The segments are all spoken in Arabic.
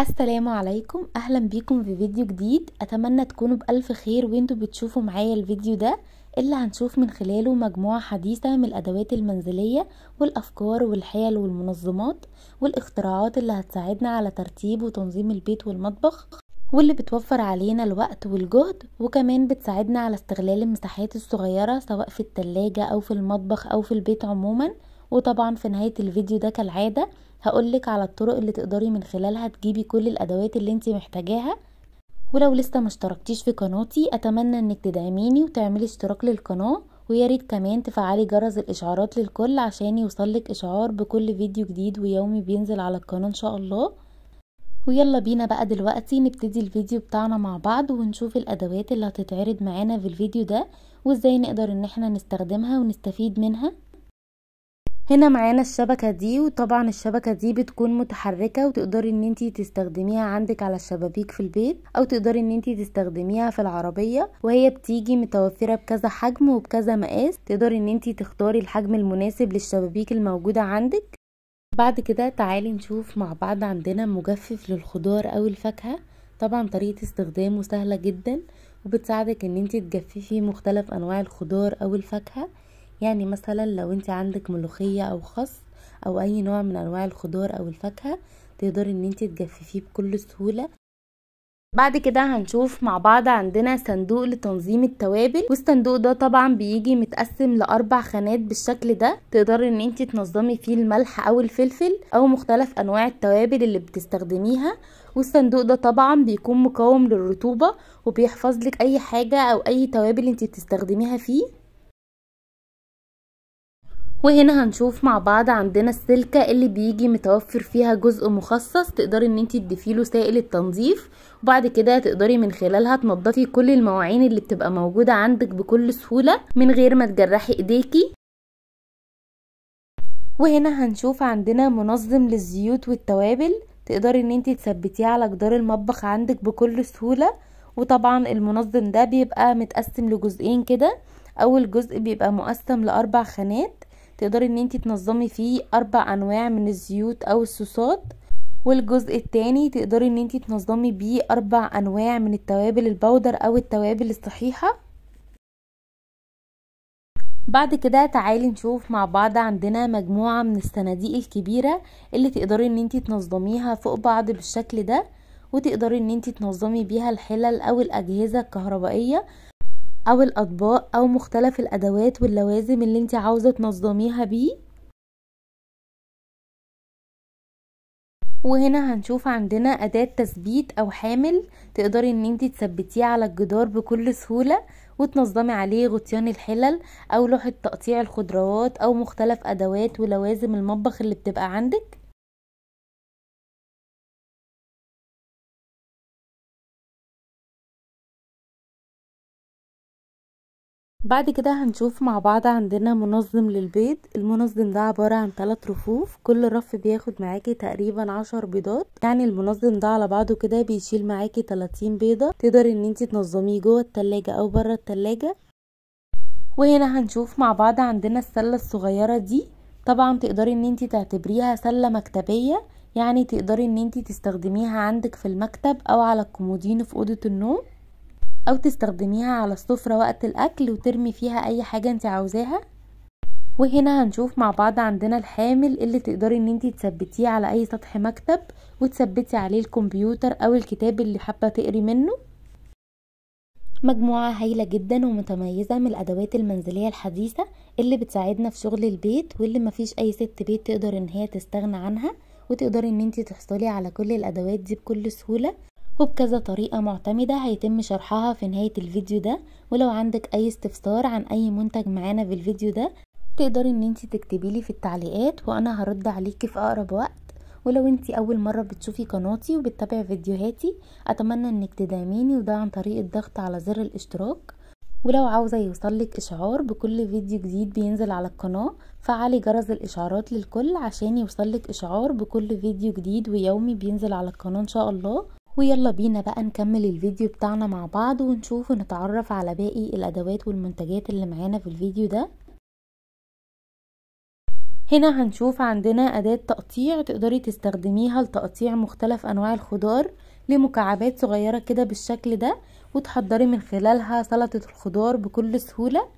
السلام عليكم. أهلا بيكم في فيديو جديد. أتمنى تكونوا بألف خير وأنتوا بتشوفوا معايا الفيديو ده اللي هنشوف من خلاله مجموعة حديثة من الأدوات المنزلية والأفكار والحيل والمنظمات والاختراعات اللي هتساعدنا على ترتيب وتنظيم البيت والمطبخ واللي بتوفر علينا الوقت والجهد وكمان بتساعدنا على استغلال المساحات الصغيرة سواء في التلاجة أو في المطبخ أو في البيت عموما. وطبعا في نهاية الفيديو ده كالعادة هقولك على الطرق اللي تقدري من خلالها تجيبي كل الأدوات اللي انتي محتاجاها. ولو لسه مشتركتيش في قناتي أتمنى إنك تدعميني وتعملي اشتراك للقناة وياريت كمان تفعلي جرس الإشعارات للكل عشان يوصلك إشعار بكل فيديو جديد ويومي بينزل على القناة إن شاء الله. ويلا بينا بقى دلوقتي نبتدي الفيديو بتاعنا مع بعض ونشوف الأدوات اللي هتتعرض معانا في الفيديو ده وإزاي نقدر إن إحنا نستخدمها ونستفيد منها. هنا معانا الشبكة دي وطبعا الشبكة دي بتكون متحركة وتقدري إن أنتي تستخدميها عندك على الشبابيك في البيت أو تقدري إن أنتي تستخدميها في العربية وهي بتيجي متوفرة بكذا حجم وبكذا مقاس. تقدري إن أنتي تختاري الحجم المناسب للشبابيك الموجودة عندك. بعد كده تعالي نشوف مع بعض عندنا مجفف للخضار أو الفاكهة. طبعا طريقة استخدامه سهلة جدا وبتساعدك إن أنتي تجففي مختلف أنواع الخضار أو الفاكهة. يعني مثلا لو أنت عندك ملوخية أو خس أو أي نوع من أنواع الخضار أو الفاكهة تقدري إن أنت تجففيه بكل سهولة. بعد كده هنشوف مع بعض عندنا صندوق لتنظيم التوابل. والصندوق ده طبعا بيجي متقسم لأربع خانات بالشكل ده. تقدري إن أنت تنظمي فيه الملح أو الفلفل أو مختلف أنواع التوابل اللي بتستخدميها. والصندوق ده طبعا بيكون مقاوم للرطوبة وبيحفظ لك أي حاجة أو أي توابل أنت بتستخدميها فيه. وهنا هنشوف مع بعض عندنا السلكة اللي بيجي متوفر فيها جزء مخصص تقدري ان انتي تضيفيله سائل التنظيف وبعد كده تقدري من خلالها تنضفي كل المواعين اللي بتبقى موجودة عندك بكل سهولة من غير ما تجرحي ايديكي. وهنا هنشوف عندنا منظم للزيوت والتوابل تقدري ان انتي تثبتيه على جدار المطبخ عندك بكل سهولة. وطبعا المنظم ده بيبقى متقسم لجزئين كده أول جزء بيبقى مقسم لأربع خانات تقدري إن أنتي تنظمي فيه أربع أنواع من الزيوت أو الصوصات. والجزء التاني تقدري إن أنتي تنظمي بيه أربع أنواع من التوابل البودر أو التوابل الصحيحة. بعد كده تعالي نشوف مع بعض عندنا مجموعة من الصناديق الكبيرة اللي تقدري إن أنتي تنظميها فوق بعض بالشكل ده وتقدري إن أنتي تنظمي بيها الحلل أو الأجهزة الكهربائية. أو الأطباق أو مختلف الأدوات واللوازم اللي انت عاوزة تنظميها بيه. وهنا هنشوف عندنا أداة تثبيت أو حامل تقدري إن انت تثبتيه على الجدار بكل سهولة وتنظمي عليه غطيان الحلل أو لوحة تقطيع الخضروات أو مختلف أدوات ولوازم المطبخ اللي بتبقى عندك. بعد كده هنشوف مع بعض عندنا منظم للبيض المنظم ده عبارة عن ثلاث رفوف كل رف بياخد معاكي تقريبا عشر بيضات. يعني المنظم ده على بعضه كده بيشيل معاكي 30 بيضة. تقدري إن انتي تنظميه جوه التلاجة أو بره التلاجة. وهنا هنشوف مع بعض عندنا السلة الصغيرة دي. طبعا تقدري إن انتي تعتبريها سلة مكتبية. يعني تقدري إن انتي تستخدميها عندك في المكتب أو على الكومودينو في أوضة النوم. أو تستخدميها على السفرة وقت الأكل وترمي فيها أي حاجة انت عاوزاها. وهنا هنشوف مع بعض عندنا الحامل اللي تقدري إن انت تثبتيه على أي سطح مكتب وتثبتي عليه الكمبيوتر أو الكتاب اللي حابة تقري منه. مجموعة هايلة جدا ومتميزة من الأدوات المنزلية الحديثة اللي بتساعدنا في شغل البيت واللي مفيش أي ست بيت تقدر إن هي تستغنى عنها وتقدري إن انت تحصلي على كل الأدوات دي بكل سهولة. وبكذا طريقة معتمدة هيتم شرحها في نهاية الفيديو ده. ولو عندك أي استفسار عن أي منتج معانا في الفيديو ده تقدري إن انتي تكتبيلي في التعليقات وأنا هرد عليكي في أقرب وقت. ولو انتي أول مرة بتشوفي قناتي وبتتابعي فيديوهاتي أتمنى إنك تدعميني وده عن طريق الضغط على زر الاشتراك. ولو عاوزة يوصلك إشعار بكل فيديو جديد بينزل على القناة فعلي جرس الإشعارات للكل عشان يوصلك إشعار بكل فيديو جديد ويومي بينزل على القناة إن شاء الله. ويلا بينا بقى نكمل الفيديو بتاعنا مع بعض ونشوف ونتعرف على باقي الأدوات والمنتجات اللي معانا في الفيديو ده. هنا هنشوف عندنا أداة تقطيع تقدري تستخدميها لتقطيع مختلف أنواع الخضار لمكعبات صغيرة كده بالشكل ده وتحضري من خلالها سلطة الخضار بكل سهولة.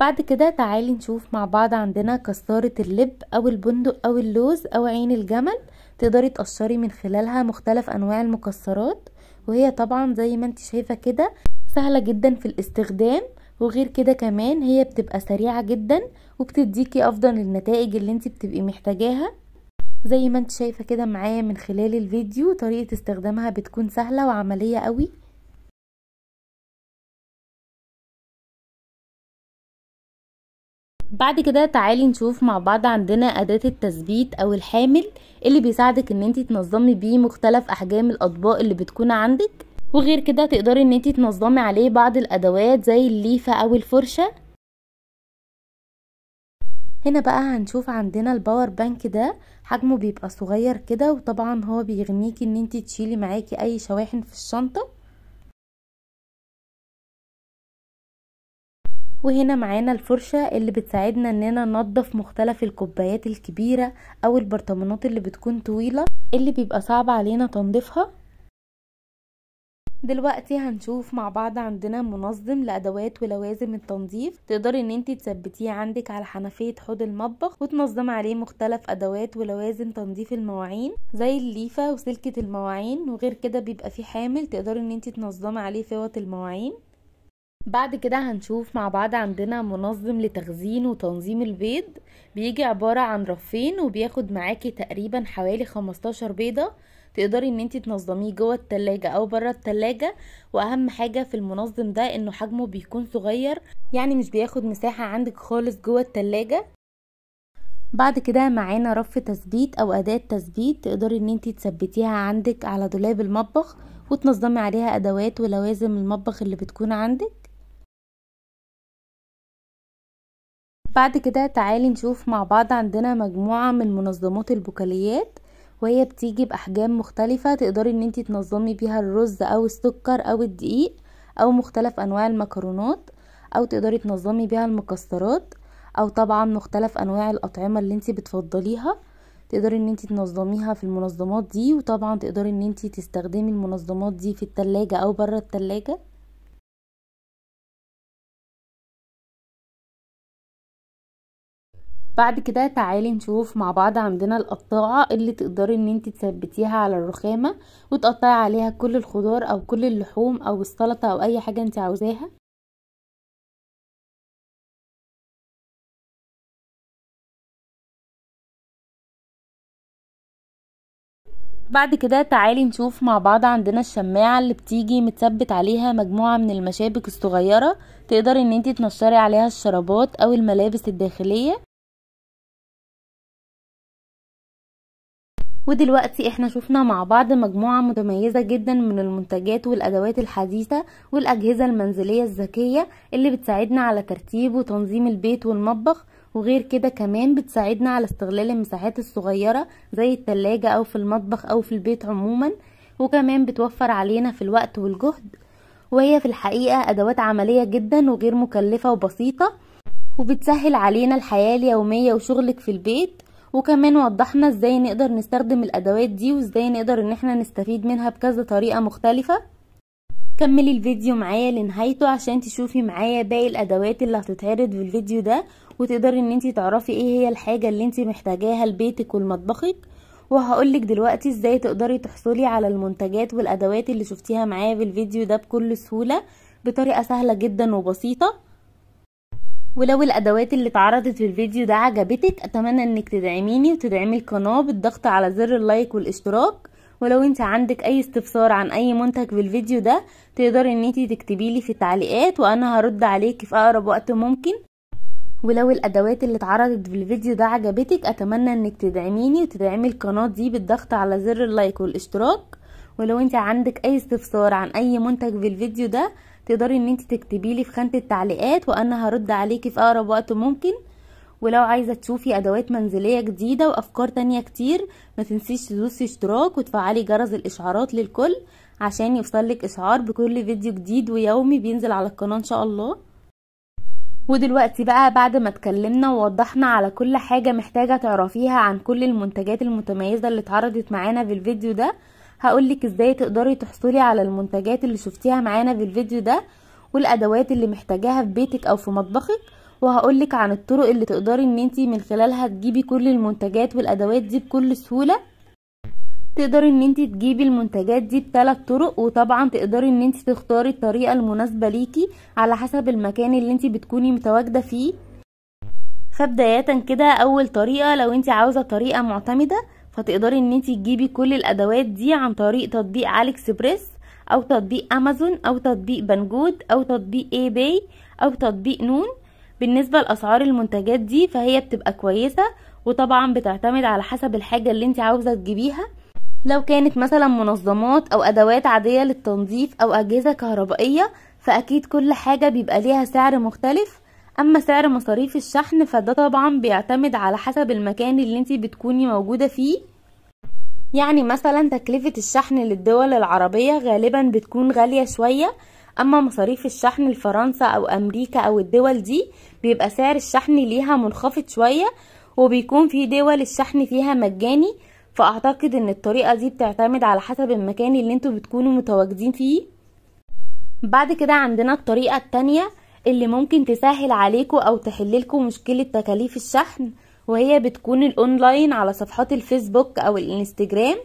بعد كده تعالي نشوف مع بعض عندنا كسارة اللب أو البندق أو اللوز أو عين الجمل. تقدري تقشري من خلالها مختلف أنواع المكسرات وهي طبعا زي ما انت شايفة كده سهلة جدا في الاستخدام. وغير كده كمان هي بتبقى سريعة جدا وبتديكي أفضل النتائج اللي انت بتبقي محتاجاها. زي ما انت شايفة كده معايا من خلال الفيديو طريقة استخدامها بتكون سهلة وعملية قوي. بعد كده تعالي نشوف مع بعض عندنا أداة التثبيت أو الحامل اللي بيساعدك إن أنتي تنظمي بيه مختلف أحجام الأطباق اللي بتكون عندك. وغير كده تقدري إن أنتي تنظمي عليه بعض الأدوات زي الليفة أو الفرشة. هنا بقى هنشوف عندنا ال power bank ده حجمه بيبقى صغير كده وطبعا هو بيغنيكي إن أنتي تشيلي معاكي أي شواحن في الشنطة. وهنا معانا الفرشة اللي بتساعدنا إننا ننظف مختلف الكوبايات الكبيرة أو البرطمانات اللي بتكون طويلة اللي بيبقى صعب علينا تنظيفها. دلوقتي هنشوف مع بعض عندنا منظم لأدوات ولوازم التنظيف. تقدري إن أنتي تثبتيه عندك على حنفية حوض المطبخ وتنظمي عليه مختلف أدوات ولوازم تنظيف المواعين زي الليفة وسلكة المواعين وغير كده بيبقى فيه حامل تقدري إن أنتي تنظمي عليه فوط المواعين. بعد كده هنشوف مع بعض عندنا منظم لتخزين وتنظيم البيض. بيجي عبارة عن رفين وبياخد معاكي تقريبا حوالي 15 بيضة. تقدري إن انتي تنظميه جوه التلاجة أو برا التلاجة. وأهم حاجة في المنظم ده إنه حجمه بيكون صغير يعني مش بياخد مساحة عندك خالص جوه التلاجة. بعد كده معانا رف تثبيت أو أداة تثبيت تقدري إن انتي تثبتيها عندك على دولاب المطبخ وتنظمي عليها أدوات ولوازم المطبخ اللي بتكون عندك. بعد كده تعالي نشوف مع بعض عندنا مجموعة من منظمات البكاليات وهي بتيجي بأحجام مختلفة تقدري إن انتي تنظمي بيها الرز أو السكر أو الدقيق أو مختلف أنواع المكرونات أو تقدري تنظمي بيها المكسرات أو طبعا مختلف أنواع الأطعمة اللي انتي بتفضليها تقدري إن انتي تنظميها في المنظمات دي وطبعا تقدري إن انتي تستخدمي المنظمات دي في التلاجة أو برا التلاجة. بعد كده تعالي نشوف مع بعض عندنا القطاعة اللي تقدري إن انت تثبتيها على الرخامة وتقطعي عليها كل الخضار أو كل اللحوم أو السلطة أو أي حاجة انت عاوزاها. بعد كده تعالي نشوف مع بعض عندنا الشماعة اللي بتيجي متثبت عليها مجموعة من المشابك الصغيرة تقدري إن انت تنشري عليها الشرابات أو الملابس الداخلية. ودلوقتي إحنا شفنا مع بعض مجموعة متميزة جدا من المنتجات والأدوات الحديثة والأجهزة المنزلية الذكية اللي بتساعدنا على ترتيب وتنظيم البيت والمطبخ وغير كده كمان بتساعدنا على استغلال المساحات الصغيرة زي التلاجة أو في المطبخ أو في البيت عموما وكمان بتوفر علينا في الوقت والجهد. وهي في الحقيقة أدوات عملية جدا وغير مكلفة وبسيطة وبتسهل علينا الحياة اليومية وشغلك في البيت. وكمان وضحنا إزاي نقدر نستخدم الأدوات دي وازاي نقدر ان إحنا نستفيد منها بكذا طريقة مختلفة. كملي الفيديو معايا لنهايته عشان تشوفي معايا باقي الأدوات اللي هتتعرض في الفيديو ده وتقدري ان انتي تعرفي إيه هي الحاجة اللي انتي محتاجاها لبيتك ولمطبخك وهقولك دلوقتي إزاي تقدري تحصلي على المنتجات والأدوات اللي شفتيها معايا في الفيديو ده بكل سهولة بطريقة سهلة جدا وبسيطة. ولو الأدوات اللي اتعرضت في الفيديو ده عجبتك أتمنى إنك تدعميني وتدعمي القناة بالضغط على زر ال like والاشتراك. ولو أنت عندك أي استفسار عن أي منتج في الفيديو ده تقدري إن انت تكتبي لي في التعليقات وأنا هرد عليكي في أقرب وقت ممكن. ولو الأدوات اللي اتعرضت في الفيديو ده عجبتك أتمنى إنك تدعميني وتدعمي القناة دي بالضغط على زر ال like والاشتراك. ولو أنت عندك أي استفسار عن أي منتج في الفيديو ده تقدري إن انت تكتبي لي في خانة التعليقات وأنا هرد عليكي في أقرب وقت ممكن. ولو عايزة تشوفي أدوات منزلية جديدة وأفكار تانية كتير ما تنسيش تدوسي اشتراك وتفعلي جرس الإشعارات للكل عشان يوصلك إشعار بكل فيديو جديد ويومي بينزل على القناة إن شاء الله. ودلوقتي بقى بعد ما اتكلمنا ووضحنا على كل حاجة محتاجة تعرفيها عن كل المنتجات المتميزة اللي اتعرضت معانا في الفيديو ده هقولك إزاي تقدري تحصلي على المنتجات اللي شفتيها معانا في الفيديو ده والأدوات اللي محتاجاها في بيتك أو في مطبخك. وهقولك عن الطرق اللي تقدري إن انتي من خلالها تجيبي كل المنتجات والأدوات دي بكل سهولة. تقدري إن انتي تجيبي المنتجات دي بثلاث طرق وطبعا تقدري إن انتي تختاري الطريقة المناسبة ليكي على حسب المكان اللي انتي بتكوني متواجدة فيه. فبداية كده أول طريقة لو انتي عاوزة طريقة معتمدة فتقدري إن أنتي تجيبي كل الأدوات دي عن طريق تطبيق AliExpress أو تطبيق امازون أو تطبيق Banggood أو تطبيق eBay أو تطبيق نون. بالنسبة لأسعار المنتجات دي فهي بتبقى كويسة وطبعا بتعتمد على حسب الحاجة اللي انت عاوزة تجيبيها. لو كانت مثلا منظمات أو أدوات عادية للتنظيف أو أجهزة كهربائية فأكيد كل حاجة بيبقى ليها سعر مختلف. أما سعر مصاريف الشحن فده طبعا بيعتمد على حسب المكان اللي انت بتكوني موجودة فيه. يعني مثلا تكلفة الشحن للدول العربية غالبا بتكون غالية شوية أما مصاريف الشحن لفرنسا أو أمريكا أو الدول دي بيبقى سعر الشحن ليها منخفض شوية وبيكون في دول الشحن فيها مجاني. فأعتقد إن الطريقة دي بتعتمد على حسب المكان اللي أنتوا بتكونوا متواجدين فيه. بعد كده عندنا الطريقة التانية اللي ممكن تسهل عليكم أو تحللكم مشكلة تكاليف الشحن وهي بتكون الأونلاين على صفحات الفيسبوك أو الإنستجرام.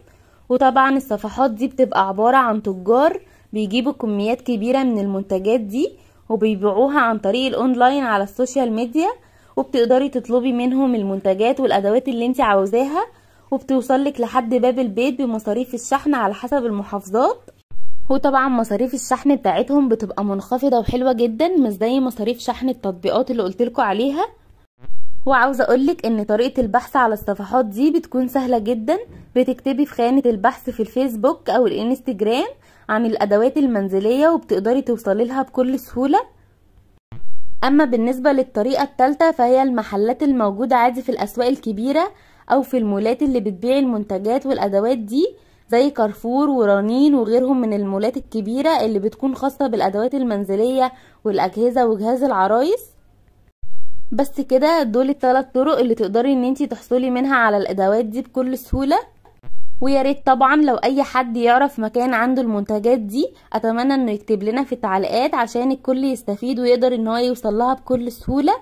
وطبعا الصفحات دي بتبقى عبارة عن تجار بيجيبوا كميات كبيرة من المنتجات دي وبيبيعوها عن طريق الأونلاين على ال social media وبتقدري تطلبي منهم المنتجات والأدوات اللي انت عاوزاها وبتوصلك لحد باب البيت بمصاريف الشحن على حسب المحافظات. وطبعا مصاريف الشحن بتاعتهم بتبقى منخفضة وحلوة جدا مش زي مصاريف شحن التطبيقات اللي قلتلكوا عليها. وعاوزة أقولك إن طريقة البحث على الصفحات دي بتكون سهلة جدا. بتكتبي في خانة البحث في الفيسبوك أو الإنستجرام عن الأدوات المنزلية وبتقدري توصلي لها بكل سهولة. أما بالنسبة للطريقة التالتة فهي المحلات الموجودة عادي في الأسواق الكبيرة أو في المولات اللي بتبيع المنتجات والأدوات دي. زي كارفور ورنين وغيرهم من المولات الكبيرة اللي بتكون خاصة بالأدوات المنزلية والأجهزة وجهاز العرايس. بس كده دول الثلاث طرق اللي تقدري إن انتي تحصلي منها على الأدوات دي بكل سهولة. ويا ريت طبعا لو أي حد يعرف مكان عنده المنتجات دي أتمنى إنه يكتب لنا في التعليقات عشان الكل يستفيد ويقدر إن هو يوصل لها بكل سهولة.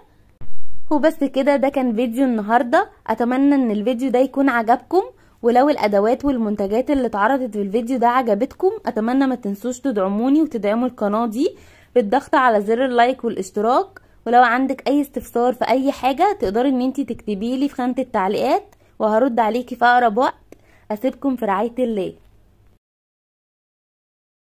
وبس كده ده كان فيديو النهاردة. أتمنى إن الفيديو ده يكون عجبكم. ولو الأدوات والمنتجات اللي اتعرضت في الفيديو ده عجبتكم أتمنى ما تنسوش تدعموني وتدعموا القناة دي بالضغط على زر اللايك والاشتراك. ولو عندك أي استفسار في أي حاجة تقدري إن انتي تكتبيلي في خانة التعليقات وهرد عليكي في أقرب وقت. أسيبكم في رعاية الله.